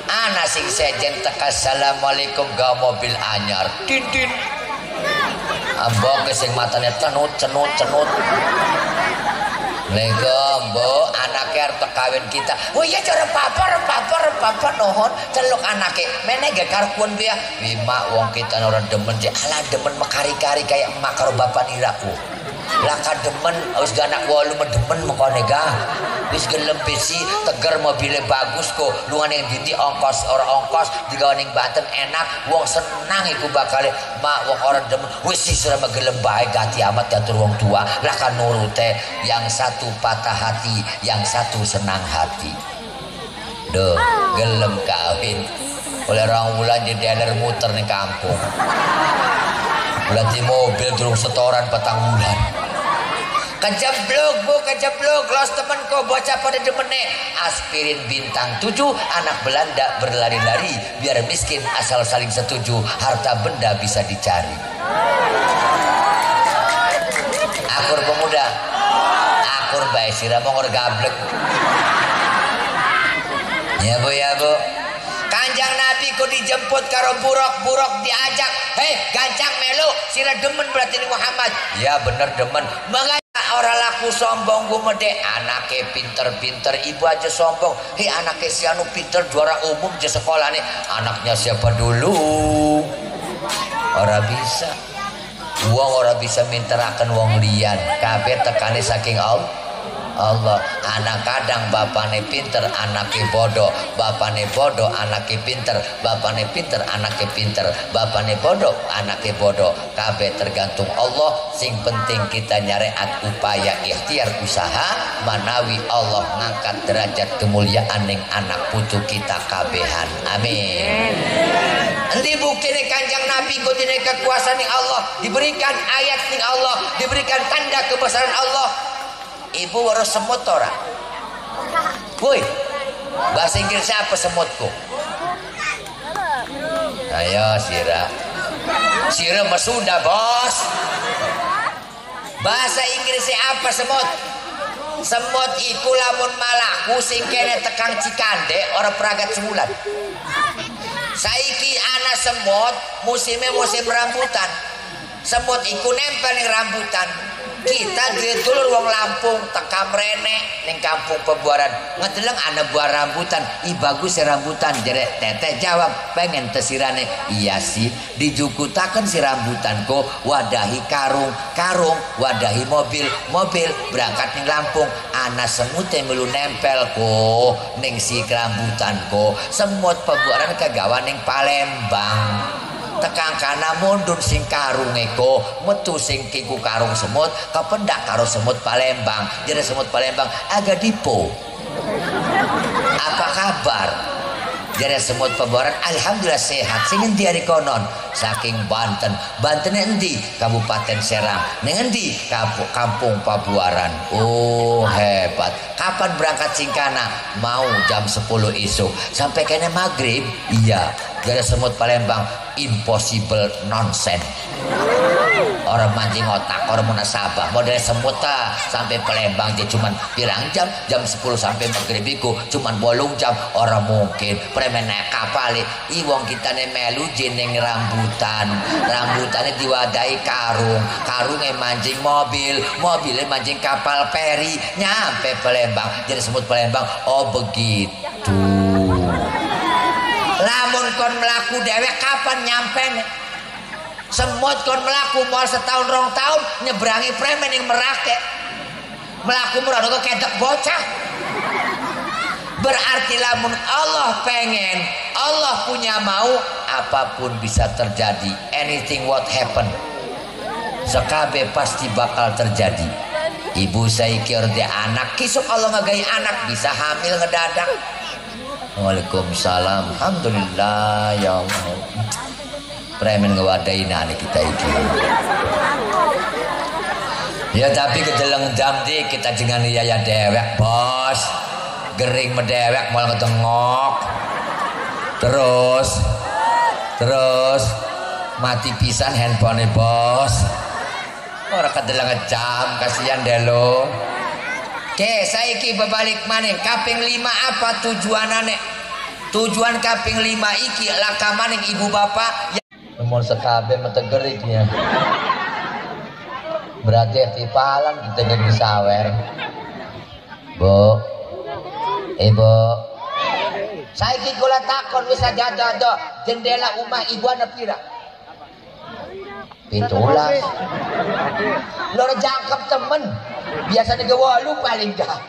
anak sing sejen teka assalamualaikum gawa mobil anyar. Din din. Ambok sing matanya cenut cenut cenut. Assalamualaikum bu anaknya harus kawin kita. Oh iya cara papa papa papa nohon. Celuk anaknya mana gak karkuan dia bima wong kita orang demen je ala demen mekari-kari kayak emak karo bapak niraku laka demen harus ganak walu demen mekone ga wis gelem besi teger mobilnya bagus kok. Luan yang diti ongkos orang ongkos digawe ning Banten enak. Wong senang iku bakal mak wong orang demen. Wis sih sudah gelem bae ganti amat diatur wong tua. Laka nurute yang satu patah hati yang satu senang hati. Duh, gelem kawin. Oleh orang bulan jadi ada muter nih kampung. Berarti mobil durung setoran petang bulan kejeblok bu kejeblok. Los temenku bocah pada demene aspirin bintang tujuh anak Belanda berlari-lari biar miskin asal saling setuju. Harta benda bisa dicari. Akur pemuda. Akur baik mongor gablek. Ya bu ya bu. Kanjang Nabi ku dijemput karo buruk-buruk diajak. Hei, gancang melu, sira demen berarti ini Muhammad. Ya bener demen. Mengajak orang laku sombong gue mede anaknya pinter-pinter ibu aja sombong. Hei anaknya si anu pinter juara umum di sekolah nih anaknya siapa dulu? Orang bisa. Uang orang bisa minterakan uang lian kabeh tekane saking Allah Allah. Anak kadang bapaknya pinter anaknya bodoh. Bapaknya bodoh anaknya pinter. Bapaknya pinter anaknya pinter. Bapaknya bodoh anaknya bodoh. KB tergantung Allah. Sing penting kita nyareat upaya ikhtiar usaha manawi Allah ngangkat derajat kemuliaan ning anak putu kita kabehan. Amin. Nanti bukti kanjang Nabi kudine kekuasaan Allah. Diberikan ayat ning Allah. Diberikan tanda kebesaran Allah Ibu harus semut ora? Woi. Bahasa Inggris apa semutku? Ayo Sira. Sira Sunda, Bos. Bahasa Inggrisnya apa semut? Semut iku lamun malaku sing kene tekang cikande orang peragat sebulan. Saiki anak semut musimnya musim rambutan. Semut iku nempel ning rambutan kita dulur wong Lampung tekam rene ning kampung pembuaran ngedeleng anak buah rambutan. I bagus ya rambutan jadi teteh jawab. Pengen tesirane. Iya sih dijukutakan si rambutan ko wadahi karung karung wadahi mobil. Mobil berangkat ning Lampung. Semut yang melu nempel ko ning si rambutan ko semut pembuaran kegawan ning Palembang tekang kana mundur sing karung eko metu sing kiku karung semut kependak karo semut Palembang. Jadi semut Palembang agak dipo. Apa kabar? Jadi semut pemboran Alhamdulillah sehat. Sing endi hari konon? Saking Banten. Banten endi? Kabupaten Serang. Ning endi? Kampung Pabuaran oh hebat. Kapan berangkat singkana mau jam 10 isuk sampai kene maghrib? Iya jadi semut Palembang. Impossible nonsense. Orang mancing otak orang munasabah model semut ta. Sampai Palembang dia cuman pirang jam jam 10 sampai maghribiku cuman bolong jam. Orang mungkin premen naik kapal iwong kita nih melu jeneng rambutan. Rambutannya diwadai karung. Karungnya mancing mobil. Mobilnya mancing kapal peri. Nyampe Palembang. Jadi semut Palembang. Oh begitu lamun kon melaku dewek kapan nyampe nih semut kon melaku mau setahun rong tahun nyeberangi premen yang merake. Melaku murah kok kedek bocah. Berarti lamun Allah pengen Allah punya mau apa pun bisa terjadi. Anything what happen sekabe pasti bakal terjadi. Ibu saya kira anak kisuk Allah ngagai anak bisa hamil ngedadak Waalaikumsalam. Alhamdulillah ya Allah. Premen ngewadai nani kita iki. Ya tapi kedeleng jam di kita dengan ya dewek bos. Gering medewek malah ngetengok Terus Terus. Mati pisan handphone bos. Orang kedeleng jam kasihan deh lo Oke, saiki berbalik maning kaping lima apa tujuan aneh? Tujuan kaping lima iki laka maning ibu bapak. Namun sekabe metegeriknya. Berarti tipalan kita nggak sawer. Bu, ibu. Saiki kula takon bisa jatuh jendela rumah ibu anak pira. Pitulas lo jangkep temen. Biasanya gue lu paling dah.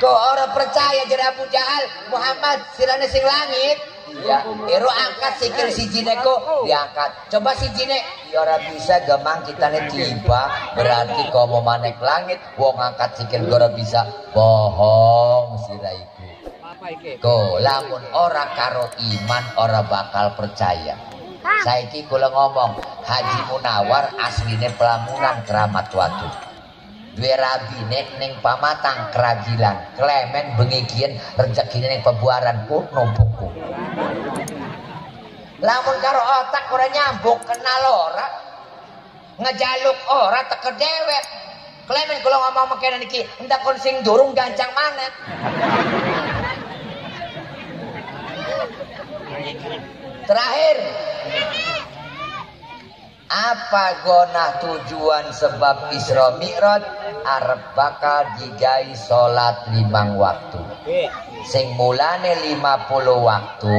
Kok orang percaya jadi Abu Jahal Muhammad silane sing langit. Ya ero angkat sikil si jineko diangkat. Coba si jine ya ora bisa gemang kita nih tiba. Berarti kau mau manek langit wong angkat sikil ora bisa. Bohong sira iku ko lamun ora karo iman ora bakal percaya saiki kula ngomong Haji Munawar asline pelamunan keramat watu duwe rabine ning pamatang keragilan klemen bengi rezekine ning pebuaran ku numpukku. Lamun karo otak ora nyambung kenal ora? Ngejaluk ora teke dewek klemen kula ngomong mekene niki endak kon sing durung gancang manet terakhir apa gona tujuan sebab Isra Mi'raj? Arep bakal digai salat limang waktu. Sing mulane 50 waktu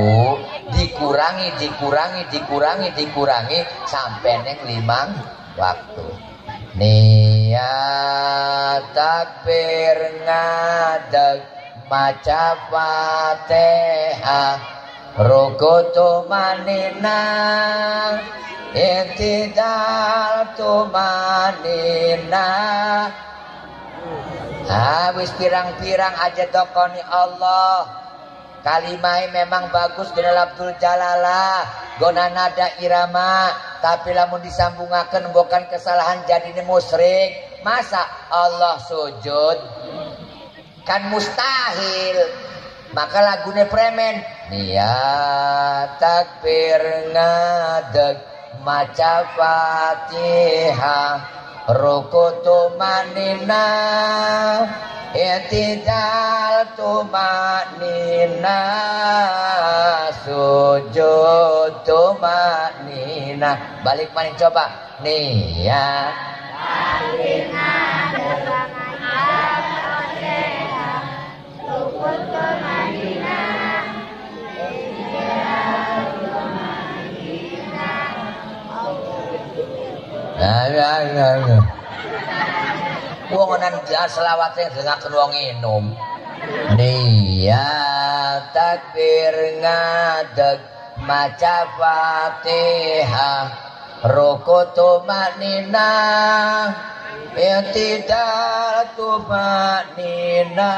dikurangi dikurangi dikurangi dikurangi sampai neng limang waktu. Niat takbir ngadeg maca fatihah. Rukutu manina Intidal tumanina. Habis pirang-pirang aja dokoni Allah. Kalimai memang bagus dengan Abdul Jalalah. Gona nada irama Tapi lamun disambungakan bukan kesalahan jadi ini musyrik. Masa Allah sujud? Kan mustahil. Maka lagunya premen. Niat takbir ngadeg maca Fatihah ruku tumanina I'tidal tumanina sujud tumanina balik maning coba niat Nah, ya, ya, ya. Wong nan selawate dengaken wong minum. Niat takbir ngadeg maca Fatihah ruku tumanina I'tidal tumanina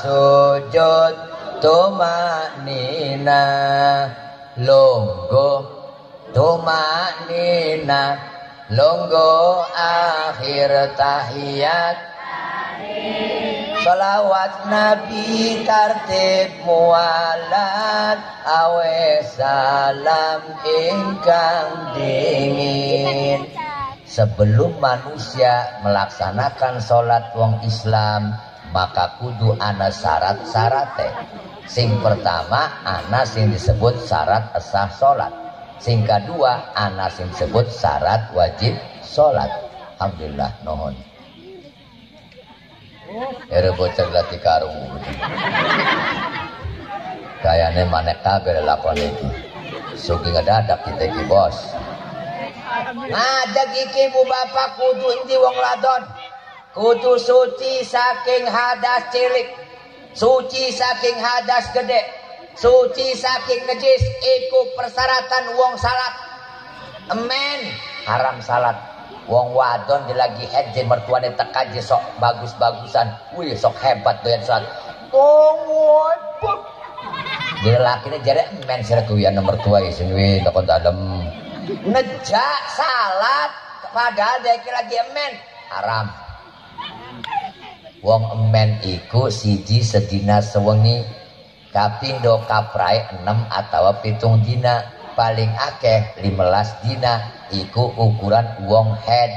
sujud tumanina longgo tumanina longgo akhir tahiyat. Salawat Nabi tertib mualat awe salam ingkang dingin. Sebelum manusia melaksanakan sholat wong Islam maka kudu ana syarat-syarate. Sing pertama ana sing disebut syarat esah sholat sing kedua anak sing sebut syarat wajib sholat. Alhamdulillah nohon Ere bocah latih karung. Kayaknya mana kabel lakon iki suki ngedadak kita iki bos. Ngajak iki bu bapak kudu inti wong ladon? Kudu suci saking hadas cilik. Suci saking hadas gede suci saking najis iku persyaratan wong salat. Emen haram salat. Wong wadon di lagi je mertuane teka je sok bagus-bagusan. Wih sok hebat doyan salat. Wadon. Jadi laki ini jadi emen sih ya nomor tua ya sing wih takon dalem. Ngejak salat padahal dia lagi emen haram. Wong emen iku siji sedina sewengi kapindo kaprai 6 atau pitung dina. Paling akeh 15 dina. Iku ukuran wong head.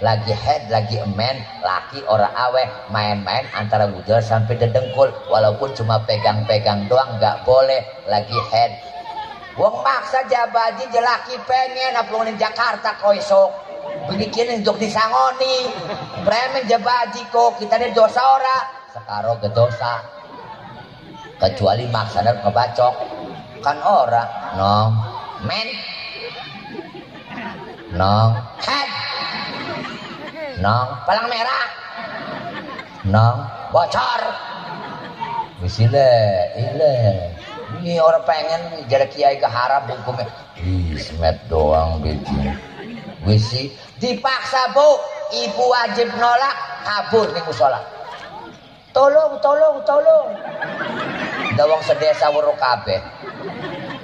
Lagi head lagi emen laki ora aweh. Main-main antara bujur sampai dedengkul. Walaupun cuma pegang-pegang doang nggak boleh. Lagi head. Wong maksa jabaji jelaki pengen apa Jakarta kok esok? Bikin untuk disangoni. Premen jabaji kok kita ini dosa ora? Sekarang ke dosa kecuali maksana ngebacok kan ora no men. Nong head. Nong palang merah. Nong bocor. Wisile ile ini orang pengen jadi kiai keharap hukumnya ih semet doang biji. Wisi dipaksa bu. Ibu wajib nolak kabur nih musola tolong tolong tolong dawang sedesa weruh kabeh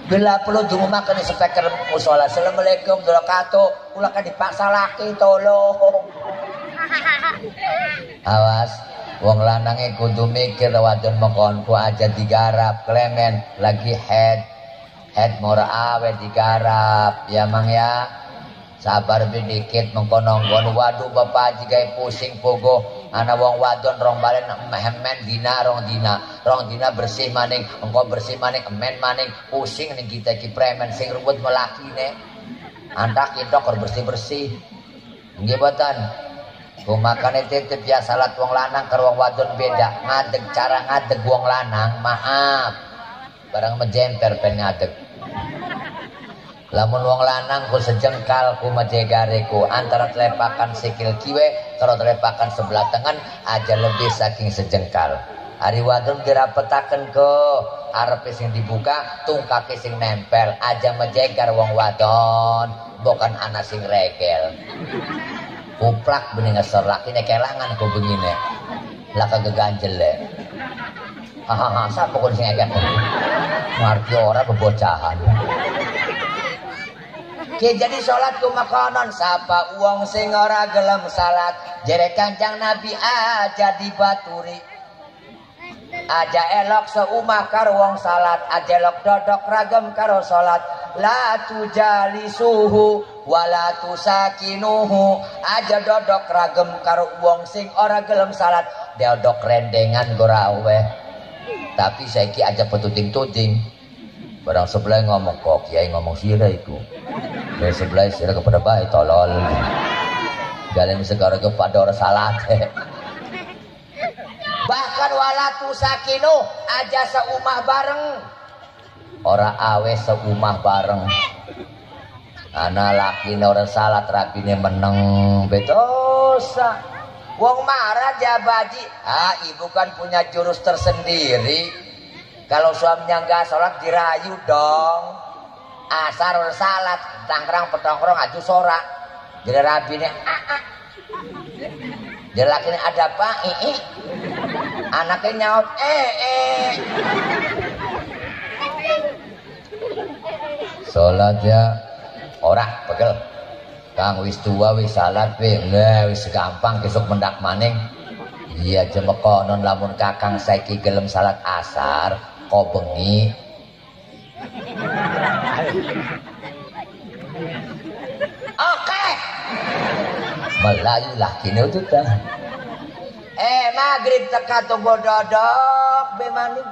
Bila perlu makan di speaker musola. Assalamualaikum kato. Kula kan dipaksa laki tolong. Awas. Wong lanange kudu mikir wadon ku aja digarap klemen lagi head head mora awe digarap ya mang ya sabar sedikit mengkono waduh bapak jika pusing pogo. Ana wong wadon rong balen mehemen dina rong dina. Rong dina bersih maning engkau bersih maning emen maning. Pusing nih kita ki premen sing ruwet melaki ne antak indok bersih bersih nggih boten? Kumakan itu ya salat wong lanang ke wong wadon beda. Ngadeg cara ngadeg wong lanang maaf. Barang menjemper pen ngadeg lamun wong lanang ku sejengkal ku majegariku antara telepakan sikil kiwe karo telepakan sebelah tengen aja lebih saking sejengkal. Hari wadon dirapetaken ke arep sing dibuka tungkake sing nempel aja mejegar wong wadon bukan anak sing regel. Kuplak bening ngesor laki kelangan ku begini laka geganjel le. Hahaha sapa kon sing agak ngerti ora bebocahan Ki jadi sholat ku makanan. Sapa uang sing ora gelem salat? Jere kanjang nabi aja dibaturi. Aja elok seumah karo wong salat. Aja elok dodok ragam karo salat. La tujali suhu wala tusakinuhu. Aja dodok ragam karo wong sing ora gelem salat. Dodok rendengan gorawe tapi saiki aja petuting-tuting barang sebelah ngomong kok kiai ngomong sira iku dari sebelah sira kepada baik tolol. Kalian segara kepada orang salat. Bahkan walatu sakino aja seumah bareng. Orang awe seumah bareng. Anak laki orang salat rapine meneng betosa. Wong marah jabaji. Ah ibu kan punya jurus tersendiri. Kalau suaminya nggak sholat dirayu dong. Asar salat tangkrang petongkrong aju sorak jadi rabi ini ah, ah. jadi laki ini ada apa? Ii anaknya nyaut eh eh. Sholat ya ora pegel. Kang wis tua wis salat wis nggak wis gampang besok mendak maning. Iya jemekonon lamun kakang saiki gelem salat asar kau bengi Oke. Melayu lah kini itu dah. Eh maghrib teka tunggu dodok bemani.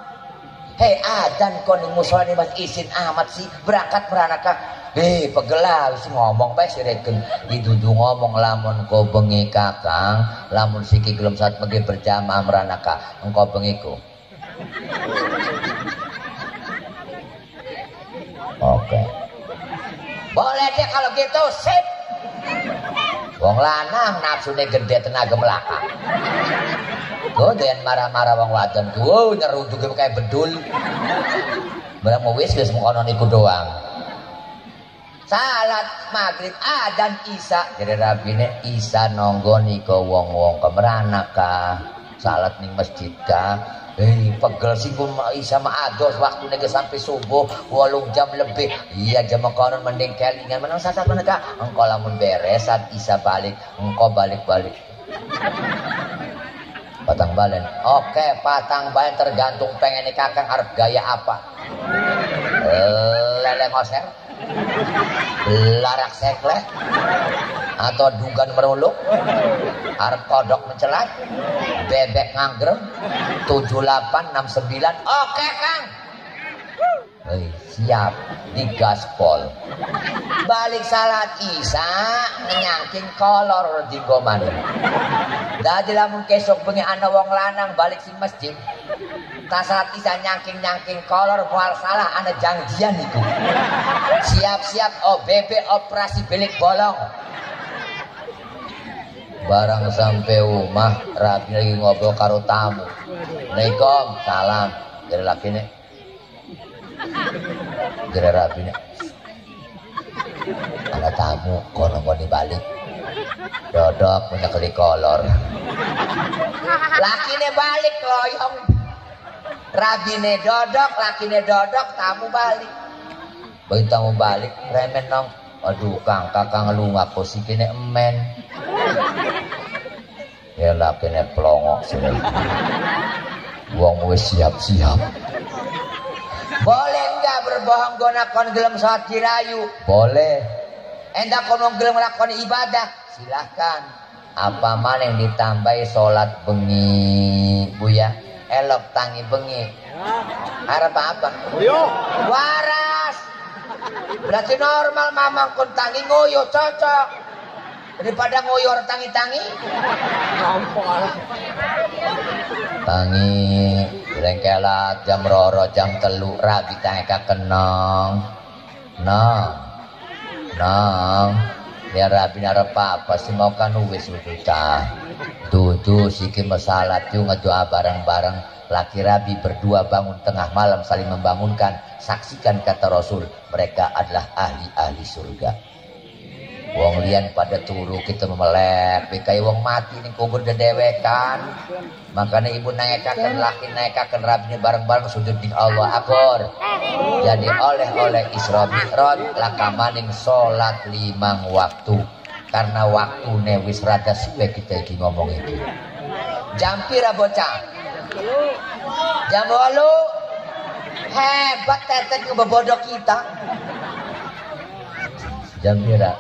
Hei adan kau nih musola nih mas isin amat sih berangkat beranaka. Hei pegelah sih ngomong baik sih reken. Didudu ngomong lamun kau bengi kakang, lamun siki gelem saat pergi berjamaah meranaka. Engkau bengiku. Oke. Boleh deh kalau gitu, sip. Wong lanang nafsune gede tenaga melaka. Goden marah-marah wong wadon ku nyeruduk kayak bedul. Barang mau wis wis mengkono niku doang. Salat maghrib adan isa jadi rabine isa nonggo niko wong-wong kemeranaka salat ning masjid kah Eh, pegel sih gue sama ados waktu nega sampai subuh walung jam lebih. Iya jam makanan mending kelingan. Menang saat menegak engkau lamun beres saat isa balik engkau balik balik patang balen. Oke patang balen tergantung pengen kakang harap gaya apa. Lele ngoser larak sekle atau dugan meruluk. Arep kodok mencelat. Bebek nganggrem 7869 oke kang. Hei, siap. Di gaspol. Balik salat isa nyangking kolor di goman. Dadi lamun kesok bengi ana wong lanang balik si masjid saat bisa nyangking-nyangking kolor mual salah ana janjian itu. Siap-siap OBB operasi bilik bolong. Barang sampai rumah rapi lagi ngobrol karo tamu. Assalamualaikum salam. Jadi laki nih jadi rapi nih ada tamu kono mau dibalik. Dodok punya kali kolor. Laki nih balik loyong rabine dodok lakine dodok tamu balik. Begitu tamu balik remen dong. Aduh kang kakang lu nggak kene emen. Ya lakine pelongok sini. Uang wis siap-siap. Boleh enggak berbohong guna kon gelem saat dirayu boleh. Endak kono gelem lakon ibadah. Silahkan. Apa mana yang ditambahi sholat bengi bu ya elok tangi bengi. Harap apa? Waras. Berarti normal mamang kon tangi ngoyo cocok. Daripada ngoyor tangi-tangi. Tangi rengkelat jam roro jam telu. Rabi tangi kakenong. Nong. Nong. Ya rabi narapa apa sih mau kan wis udah tujuh siki masalah tuh ngedoa bareng-bareng. Laki rabi berdua bangun tengah malam saling membangunkan. Saksikan kata Rasul mereka adalah ahli-ahli surga. Wong lian pada turu kita memelek bikai wong mati nih kubur dedewekan. Makanya ibu nangekakan laki nangekakan rabi bareng-bareng sujud di Allah akor jadi oleh-oleh Isra Mi'raj lakamaning sholat limang waktu karena waktu wis rada suwe kita iki ngomong iki. Jam pira bocah? Jam 8 hebat tetet ngebobodok kita. Jam pira?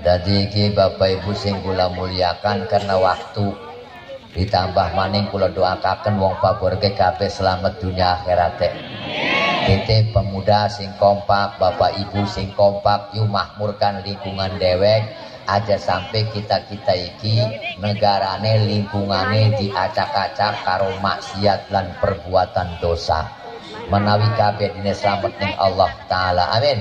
Jadi ki Bapak Ibu sing kula muliakan karena waktu ditambah maning kula doakan wong paburge kabeh selamat dunia akhirat Kita pemuda sing kompak, Bapak Ibu sing kompak yuk makmurkan lingkungan dewek. Aja sampai kita-kita iki negarane lingkungane diacak-acak karo maksiat lan perbuatan dosa. Menawi kabeh dine slamet ning Allah taala. Amin.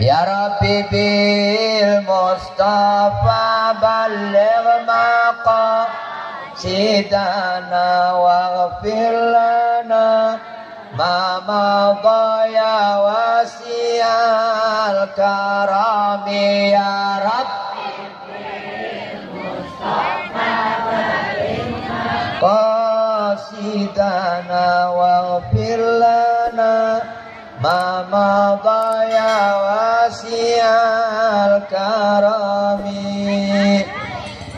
Ya Rabbi bil Mustafa balligh maqasidana waghfir lana ma madha ya wasi'al karami ya Rabbi qasidana waghfir lana Mama baya wasial karami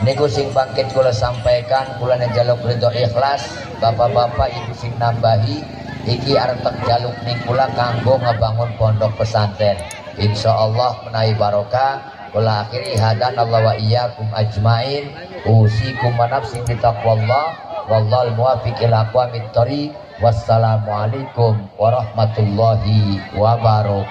Niku sing bangkit kula sampaikan kula jaluk ridho ikhlas bapak-bapak ibu sing nambahi iki arep jaluk ning kula kanggo ngebangun pondok pesantren. Insyaallah menawi barokah kula akhiri hadan Allah wa iyyakum ajmain. Usikum wa nafsi bi taqwallah wallahul muwaffiq ila aqwamit thoriq Wassalamualaikum warahmatullahi wabarakatuh.